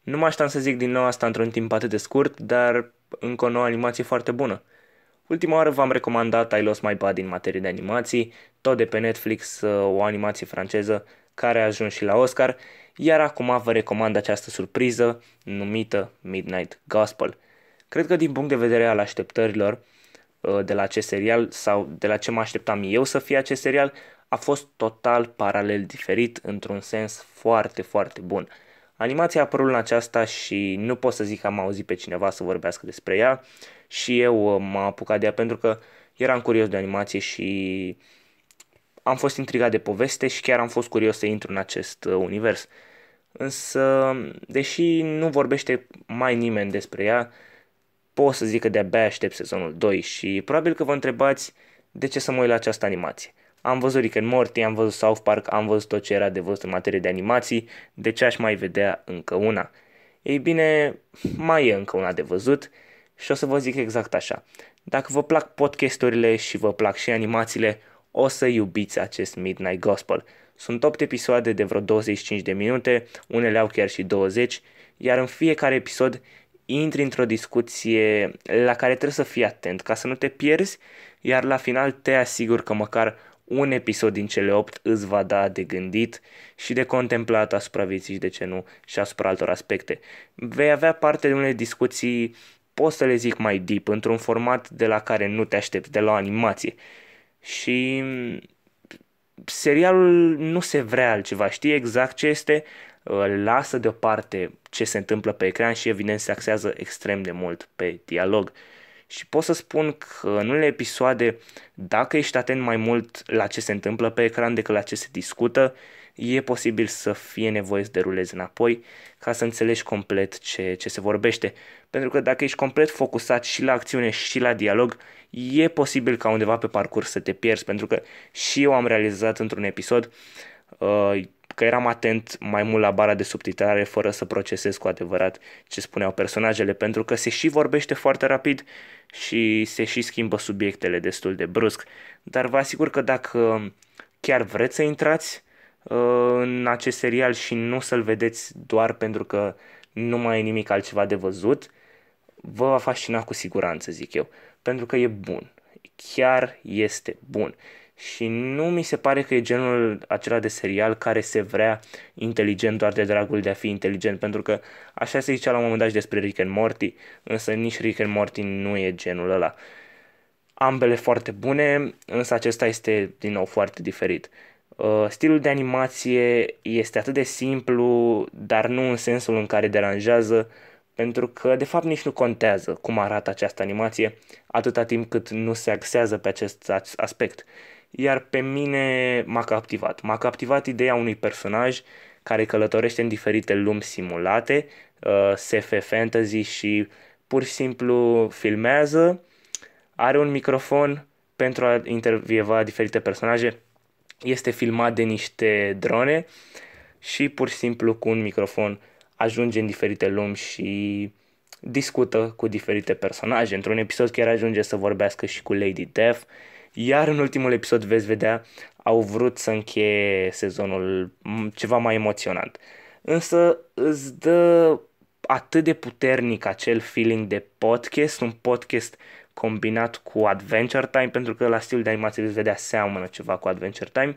Nu mă așteptam să zic din nou asta într-un timp atât de scurt, dar încă o nouă animație foarte bună. Ultima oară v-am recomandat I Lost My Body în materie de animații, tot de pe Netflix, uh, o animație franceză care a ajuns și la Oscar, iar acum vă recomand această surpriză numită Midnight Gospel. Cred că din punct de vedere al așteptărilor uh, de la acest serial sau de la ce mă așteptam eu să fie acest serial, a fost total paralel diferit într-un sens foarte, foarte bun. Animația a apărut în aceasta și nu pot să zic că am auzit pe cineva să vorbească despre ea și eu uh, m-am apucat de ea pentru că eram curios de animație și am fost intrigat de poveste și chiar am fost curios să intru în acest uh, univers. Însă, deși nu vorbește mai nimeni despre ea, pot să zic că de-abia aștept sezonul 2 și probabil că vă întrebați de ce să mă uit la această animație. Am văzut Rick and Morty, am văzut South Park, am văzut tot ce era de văzut în materie de animații, de ce aș mai vedea încă una? Ei bine, mai e încă una de văzut și o să vă zic exact așa. Dacă vă plac podcasturile și vă plac și animațiile, o să iubiți acest Midnight Gospel. Sunt 8 episoade de vreo 25 de minute, unele au chiar și 20, iar în fiecare episod intri într-o discuție la care trebuie să fii atent ca să nu te pierzi, iar la final te asigur că măcar un episod din cele 8 îți va da de gândit și de contemplat asupra vieții și de ce nu și asupra altor aspecte. Vei avea parte de unele discuții, pot să le zic mai deep, într-un format de la care nu te aștepți, de la o animație. Și serialul nu se vrea altceva, știi exact ce este, lasă deoparte ce se întâmplă pe ecran și evident se axează extrem de mult pe dialog. Și pot să spun că în unele episoade, dacă ești atent mai mult la ce se întâmplă pe ecran decât la ce se discută, e posibil să fie nevoie să derulezi înapoi ca să înțelegi complet ce, ce se vorbește. Pentru că dacă ești complet focusat și la acțiune și la dialog, e posibil ca undeva pe parcurs să te pierzi, pentru că și eu am realizat într-un episod uh, că eram atent mai mult la bara de subtitrare fără să procesez cu adevărat ce spuneau personajele, pentru că se și vorbește foarte rapid și se și schimbă subiectele destul de brusc. Dar vă asigur că dacă chiar vreți să intrați uh, în acest serial și nu să-l vedeți doar pentru că nu mai e nimic altceva de văzut, vă va fascina cu siguranță, zic eu, pentru că e bun. Chiar este bun și nu mi se pare că e genul acela de serial care se vrea inteligent doar de dragul de a fi inteligent, pentru că așa se zicea la un moment dat și despre Rick and Morty, însă nici Rick and Morty nu e genul ăla. Ambele foarte bune, însă acesta este din nou foarte diferit. Uh, stilul de animație este atât de simplu, dar nu în sensul în care deranjează, pentru că de fapt nici nu contează cum arată această animație atâta timp cât nu se axează pe acest aspect iar pe mine m-a captivat. M-a captivat ideea unui personaj care călătorește în diferite lumi simulate, uh, SF fantasy și pur și simplu filmează, are un microfon pentru a intervieva diferite personaje, este filmat de niște drone și pur și simplu cu un microfon ajunge în diferite lumi și discută cu diferite personaje. Într-un episod chiar ajunge să vorbească și cu Lady Death iar în ultimul episod veți vedea, au vrut să încheie sezonul ceva mai emoționant. Însă îți dă atât de puternic acel feeling de podcast, un podcast combinat cu Adventure Time, pentru că la stil de animație veți vedea seamănă ceva cu Adventure Time,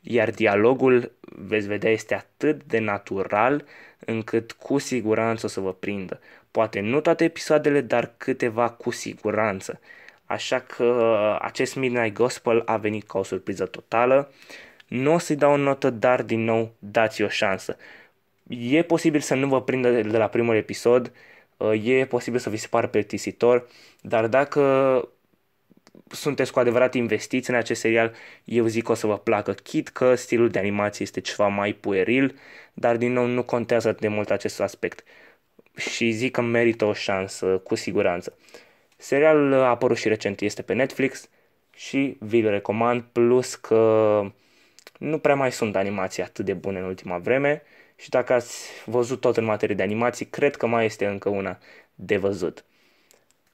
iar dialogul, veți vedea, este atât de natural încât cu siguranță o să vă prindă. Poate nu toate episoadele, dar câteva cu siguranță. Așa că acest Midnight Gospel a venit ca o surpriză totală. Nu o să-i dau o notă, dar din nou dați o șansă. E posibil să nu vă prindă de la primul episod, e posibil să vi se pară plictisitor, dar dacă sunteți cu adevărat investiți în acest serial, eu zic că o să vă placă. Chit că stilul de animație este ceva mai pueril, dar din nou nu contează atât de mult acest aspect. Și zic că merită o șansă, cu siguranță. Serialul a apărut și recent, este pe Netflix și vi-l recomand, plus că nu prea mai sunt animații atât de bune în ultima vreme și dacă ați văzut tot în materie de animații, cred că mai este încă una de văzut.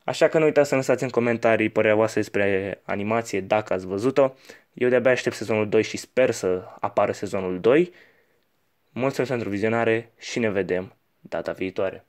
Așa că nu uitați să lăsați în comentarii părerea voastră despre animație dacă ați văzut-o. Eu de-abia aștept sezonul 2 și sper să apară sezonul 2. Mulțumesc pentru vizionare și ne vedem data viitoare.